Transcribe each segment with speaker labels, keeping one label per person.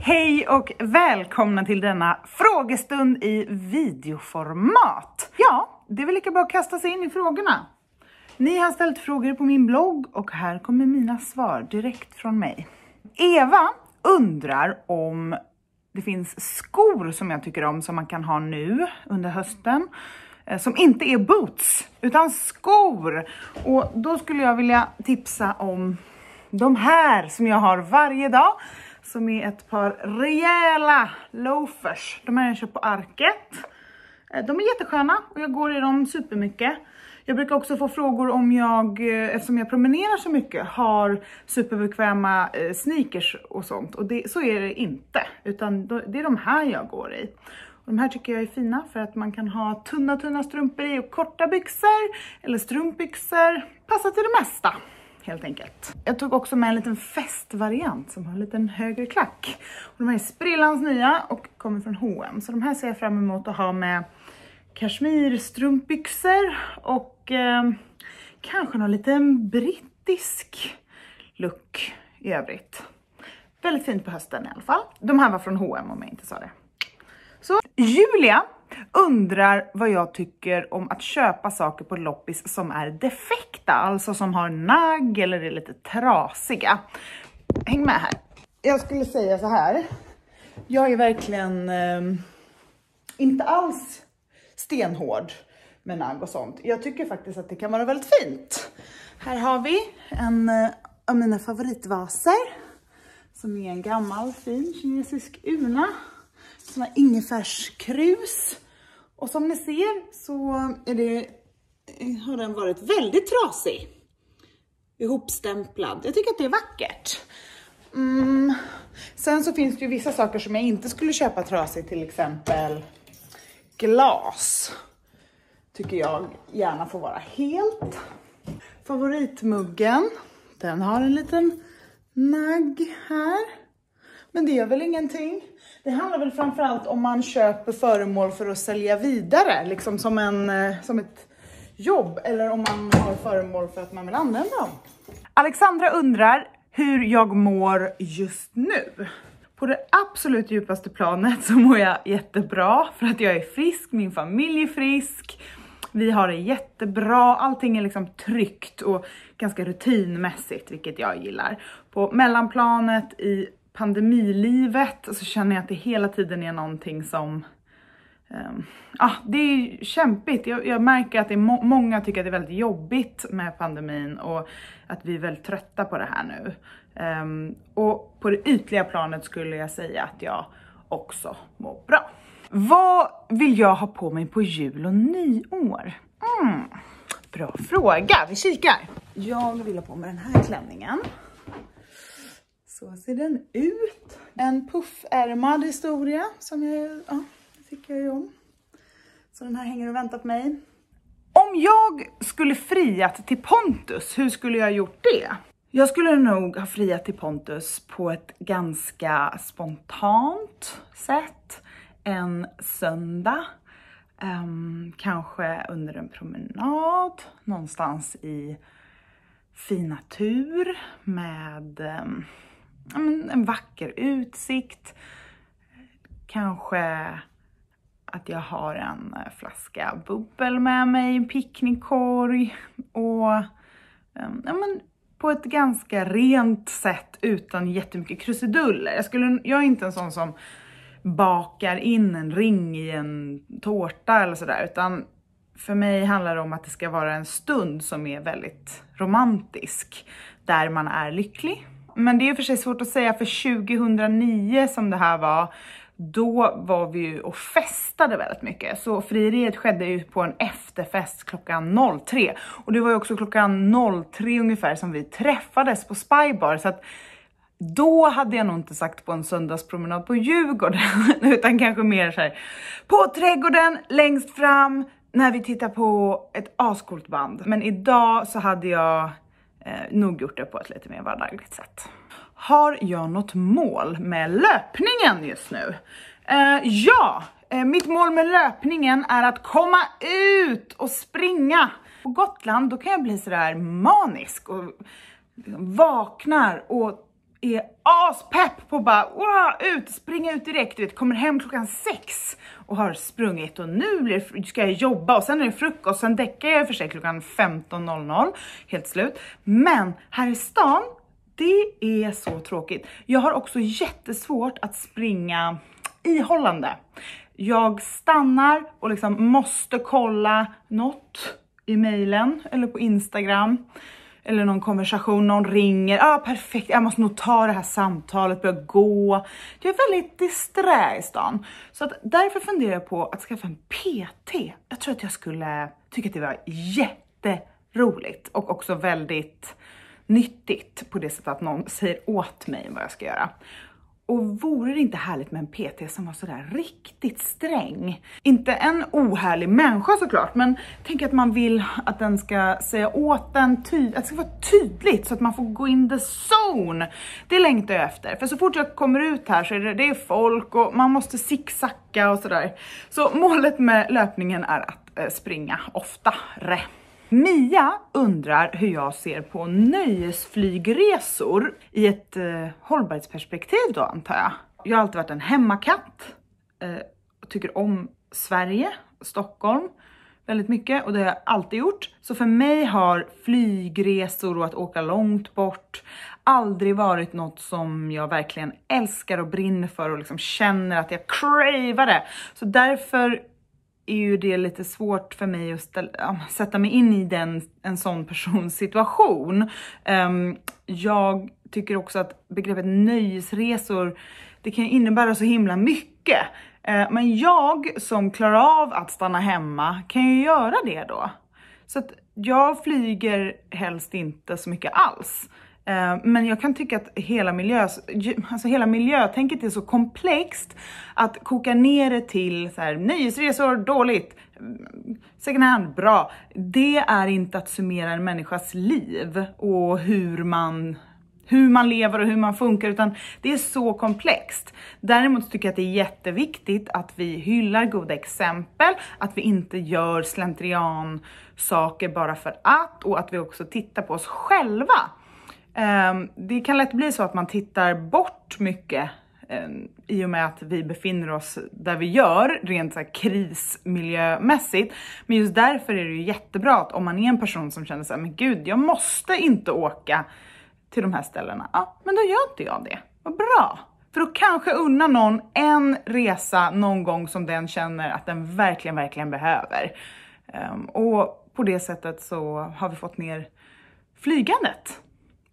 Speaker 1: Hej och välkomna till denna frågestund i videoformat. Ja, det är väl lika bra att kasta sig in i frågorna. Ni har ställt frågor på min blogg och här kommer mina svar direkt från mig. Eva undrar om det finns skor som jag tycker om som man kan ha nu under hösten eh, som inte är boots utan skor. Och då skulle jag vilja tipsa om de här som jag har varje dag som är ett par rejäla loafers. De här har jag köpt på Arket. Eh, de är jättesköna och jag går i dem supermycket. Jag brukar också få frågor om jag, eh, eftersom jag promenerar så mycket, har superbekväma eh, sneakers och sånt. Och det, så är det inte, utan det är de här jag går i. De här tycker jag är fina för att man kan ha tunna, tunna strumpor i och korta byxor eller strumpbyxor. Passar till det mesta helt enkelt. Jag tog också med en liten festvariant som har en liten högre klack. Och de här är sprillans nya och kommer från H&M. Så de här ser jag fram emot att ha med kashmirstrumpbyxor och eh, kanske någon liten brittisk look i övrigt. Väldigt fint på hösten i alla fall. De här var från H&M om jag inte sa det. Så Julia undrar vad jag tycker om att köpa saker på loppis som är defekta, alltså som har nagg eller är lite trasiga. Häng med här. Jag skulle säga så här. Jag är verkligen eh, inte alls stenhård med nagg och sånt. Jag tycker faktiskt att det kan vara väldigt fint. Här har vi en eh, av mina favoritvaser som är en gammal fin kinesisk urna såna ingefärskrus. Och som ni ser så är det, eh, har den varit väldigt trasig. Ihopstämplad. Jag tycker att det är vackert. Mm. Sen så finns det ju vissa saker som jag inte skulle köpa trasigt, till exempel glas. Tycker jag gärna får vara helt. Favoritmuggen, den har en liten nagg här. Men det gör väl ingenting. Det handlar väl framförallt om man köper föremål för att sälja vidare, liksom som, en, eh, som ett jobb, eller om man har föremål för att man vill använda dem. Alexandra undrar hur jag mår just nu. På det absolut djupaste planet så mår jag jättebra för att jag är frisk, min familj är frisk, vi har det jättebra, allting är liksom tryggt och ganska rutinmässigt, vilket jag gillar. På mellanplanet i pandemilivet så känner jag att det hela tiden är någonting som Um, ah, det är kämpigt. Jag, jag märker att det är må många tycker att det är väldigt jobbigt med pandemin och att vi är väldigt trötta på det här nu. Um, och på det ytliga planet skulle jag säga att jag också mår bra. Vad vill jag ha på mig på jul och nyår? Mm, bra fråga, vi kikar. Jag vill ha på mig den här klänningen. Så ser den ut. En puffärmad historia som jag, ja, tycker jag ju om. Så den här hänger och väntar på mig. Om jag skulle friat till Pontus, hur skulle jag gjort det? Jag skulle nog ha friat till Pontus på ett ganska spontant sätt. En söndag. Um, kanske under en promenad någonstans i fin natur med um, en vacker utsikt. Kanske att jag har en eh, flaska bubbel med mig, en picknickkorg och ehm, ja, men på ett ganska rent sätt utan jättemycket krusiduller. Jag, skulle, jag är inte en sån som bakar in en ring i en tårta eller sådär, utan för mig handlar det om att det ska vara en stund som är väldigt romantisk, där man är lycklig men det är för sig svårt att säga för 2009 som det här var, då var vi ju och festade väldigt mycket. Så frieriet skedde ju på en efterfest klockan 03. Och det var ju också klockan 03 ungefär som vi träffades på Spybar. Så att då hade jag nog inte sagt på en söndagspromenad på Djurgården, utan kanske mer så här på trädgården längst fram när vi tittar på ett ascoolt band. Men idag så hade jag eh, nog gjort det på ett lite mer vardagligt sätt. Har jag något mål med löpningen just nu? Eh, ja, eh, mitt mål med löpningen är att komma ut och springa. På Gotland då kan jag bli sådär manisk och liksom vaknar och är aspepp på att bara wow, ut, springa ut direkt, du vet, kommer hem klockan sex och har sprungit och nu blir, ska jag jobba och sen är det frukost, sen däckar jag för sig klockan 15.00, helt slut. Men här i stan, det är så tråkigt. Jag har också jättesvårt att springa ihållande. Jag stannar och liksom måste kolla något i mejlen eller på Instagram eller någon konversation, någon ringer, ja ah, perfekt, jag måste nog ta det här samtalet, börja gå. Jag är väldigt disträ i stan. Så att därför funderar jag på att skaffa en PT. Jag tror att jag skulle tycka att det var jätteroligt och också väldigt nyttigt på det sättet att någon säger åt mig vad jag ska göra. Och vore det inte härligt med en PT som var sådär riktigt sträng? Inte en ohärlig människa såklart, men tänk att man vill att den ska säga åt en att det ska vara tydligt så att man får gå in the zone. Det längtar jag efter, för så fort jag kommer ut här så är det, det är folk och man måste zigzacka och sådär. Så målet med löpningen är att eh, springa oftare. Mia undrar hur jag ser på nöjesflygresor i ett eh, hållbarhetsperspektiv då antar jag. Jag har alltid varit en hemmakatt eh, och tycker om Sverige, Stockholm väldigt mycket och det har jag alltid gjort. Så för mig har flygresor och att åka långt bort aldrig varit något som jag verkligen älskar och brinner för och liksom känner att jag cravar det. Så därför är ju det lite svårt för mig att ställa, sätta mig in i den, en sån persons situation. Um, jag tycker också att begreppet nöjesresor, det kan innebära så himla mycket. Uh, men jag som klarar av att stanna hemma kan ju göra det då. Så att jag flyger helst inte så mycket alls. Eh, men jag kan tycka att hela, miljö, alltså hela miljötänket är så komplext att koka ner det till så här, nöjesresor, dåligt, mm, second hand, bra. Det är inte att summera en människas liv och hur man hur man lever och hur man funkar, utan det är så komplext. Däremot tycker jag att det är jätteviktigt att vi hyllar goda exempel, att vi inte gör slentrian saker bara för att och att vi också tittar på oss själva. Ehm, det kan lätt bli så att man tittar bort mycket ehm, i och med att vi befinner oss där vi gör, rent så krismiljömässigt. Men just därför är det ju jättebra att om man är en person som känner såhär, men gud, jag måste inte åka till de här ställena. Ja, men då gör inte jag det. Vad bra! För då kanske unna någon en resa någon gång som den känner att den verkligen, verkligen behöver. Ehm, och på det sättet så har vi fått ner flygandet.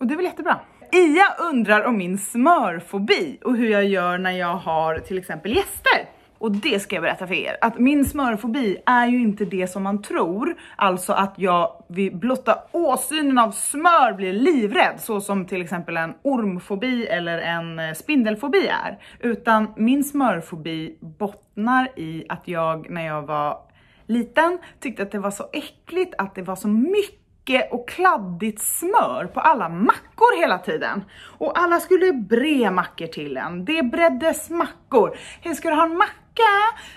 Speaker 1: Och det är väl jättebra. Ia undrar om min smörfobi och hur jag gör när jag har till exempel gäster. Och det ska jag berätta för er, att min smörfobi är ju inte det som man tror, alltså att jag vid blotta åsynen av smör blir livrädd, så som till exempel en ormfobi eller en eh, spindelfobi är. Utan min smörfobi bottnar i att jag när jag var liten tyckte att det var så äckligt att det var så mycket mycket och kladdigt smör på alla mackor hela tiden. Och alla skulle bre mackor till en. Det breddes mackor. Hej, ska du ha en macka?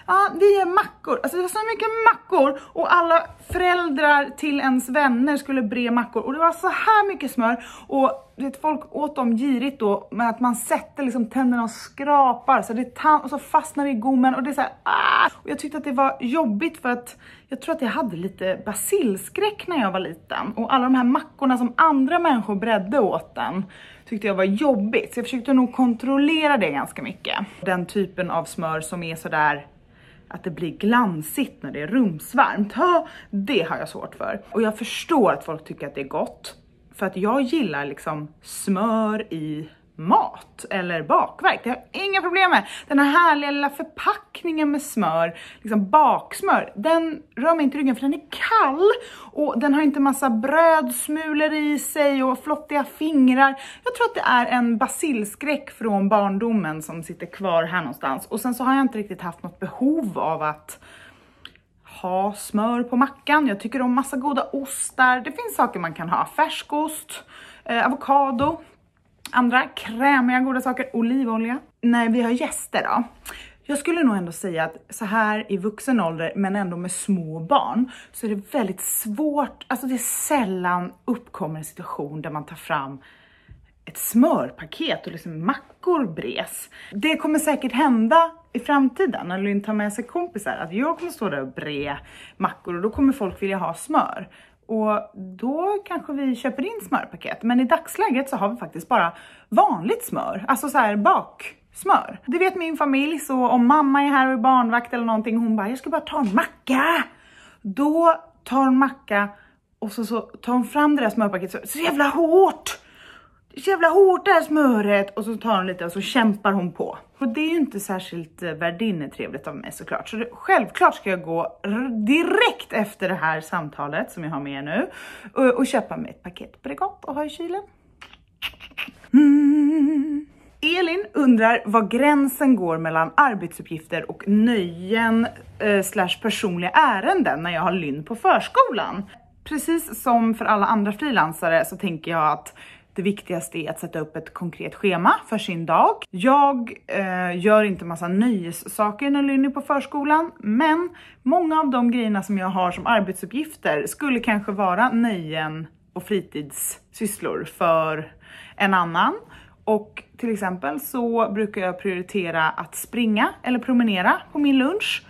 Speaker 1: Ja, vi är mackor. Alltså det var så mycket mackor och alla föräldrar till ens vänner skulle bre mackor och det var så här mycket smör och vet, folk åt dem girigt då med att man sätter liksom tänderna och skrapar så det och så fastnar det i gommen och det är så här, ah! Och jag tyckte att det var jobbigt för att jag tror att jag hade lite basilskräck när jag var liten och alla de här mackorna som andra människor bredde åt den tyckte jag var jobbigt så jag försökte nog kontrollera det ganska mycket. Den typen av smör som är sådär att det blir glansigt när det är rumsvarmt. Ha, det har jag svårt för. Och jag förstår att folk tycker att det är gott. För att jag gillar liksom smör i mat eller bakverk. Det har jag inga problem med. Den här härliga lilla förpackningen med smör, liksom baksmör, den rör mig inte i ryggen för den är kall och den har inte massa brödsmulor i sig och flottiga fingrar. Jag tror att det är en basilskräck från barndomen som sitter kvar här någonstans och sen så har jag inte riktigt haft något behov av att ha smör på mackan. Jag tycker om massa goda ostar. Det finns saker man kan ha. Färskost, eh, avokado, andra krämiga goda saker, olivolja. När vi har gäster då, jag skulle nog ändå säga att så här i vuxen ålder, men ändå med små barn, så är det väldigt svårt, alltså det är sällan uppkommer en situation där man tar fram ett smörpaket och liksom mackor bres. Det kommer säkert hända i framtiden när Lynn tar med sig kompisar att jag kommer stå där och bre mackor och då kommer folk vilja ha smör. Och då kanske vi köper in smörpaket. Men i dagsläget så har vi faktiskt bara vanligt smör, alltså så här baksmör. Det vet min familj, så om mamma är här och är barnvakt eller någonting, hon bara, jag ska bara ta en macka. Då tar hon macka och så, så tar hon fram det där smörpaketet så, så jävla hårt så jävla hårt det här smöret och så tar hon lite och så kämpar hon på. Och det är ju inte särskilt eh, värdinnetrevligt av mig såklart. Så det, självklart ska jag gå direkt efter det här samtalet som jag har med er nu och, och köpa mig ett paket Bregott och ha i kylen. Mm. Elin undrar var gränsen går mellan arbetsuppgifter och nöjen eh, slash personliga ärenden när jag har Lynn på förskolan. Precis som för alla andra frilansare så tänker jag att det viktigaste är att sätta upp ett konkret schema för sin dag. Jag eh, gör inte massa nöjessaker när Lynn är på förskolan, men många av de grejerna som jag har som arbetsuppgifter skulle kanske vara nöjen och fritidssysslor för en annan. Och till exempel så brukar jag prioritera att springa eller promenera på min lunch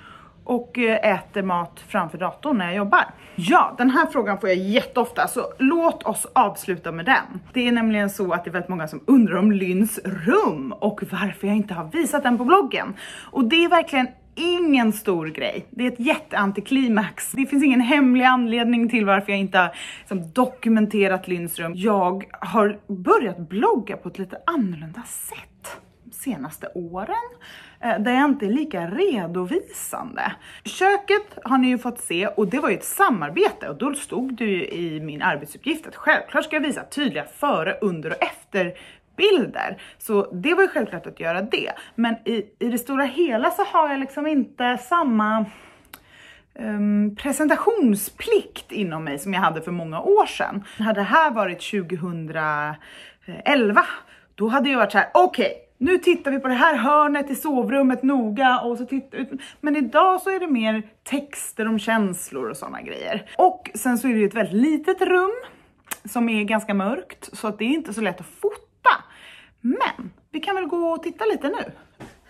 Speaker 1: och eh, äter mat framför datorn när jag jobbar. Ja, den här frågan får jag jätteofta, så låt oss avsluta med den. Det är nämligen så att det är väldigt många som undrar om Lynns rum och varför jag inte har visat den på bloggen. Och det är verkligen ingen stor grej. Det är ett jätteantiklimax. Det finns ingen hemlig anledning till varför jag inte har liksom, dokumenterat Lynns rum. Jag har börjat blogga på ett lite annorlunda sätt senaste åren eh, där jag inte är lika redovisande. Köket har ni ju fått se och det var ju ett samarbete och då stod det ju i min arbetsuppgift att självklart ska jag visa tydliga före, under och efter bilder. Så det var ju självklart att göra det. Men i, i det stora hela så har jag liksom inte samma um, presentationsplikt inom mig som jag hade för många år sedan. Hade det här varit 2011, då hade jag varit så här: okej, okay, nu tittar vi på det här hörnet i sovrummet noga och så tittar ut. Men idag så är det mer texter om känslor och sådana grejer. Och sen så är det ju ett väldigt litet rum som är ganska mörkt så att det är inte så lätt att fota. Men vi kan väl gå och titta lite nu.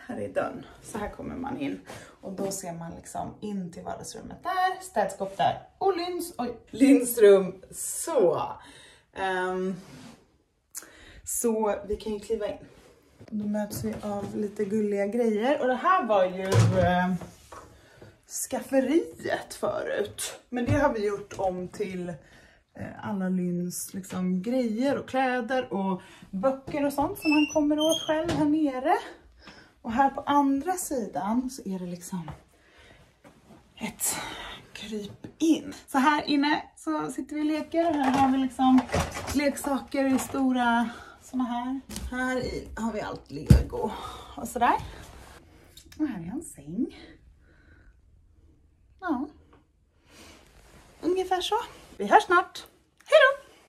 Speaker 1: Här är dörren, så här kommer man in och då ser man liksom in till vardagsrummet där, städskåp där och Lynns, oj, Lynns rum. Så. Um, så vi kan ju kliva in. Då möts vi av lite gulliga grejer. Och det här var ju eh, skafferiet förut. Men det har vi gjort om till eh, alla Lynns liksom, grejer och kläder och böcker och sånt som han kommer åt själv här nere. Och här på andra sidan så är det liksom ett kryp in. Så här inne så sitter vi och leker och här har vi liksom leksaker i stora såna här. Här i har vi allt lego och sådär. Och här är en säng. Ja. Ungefär så. Vi hörs snart.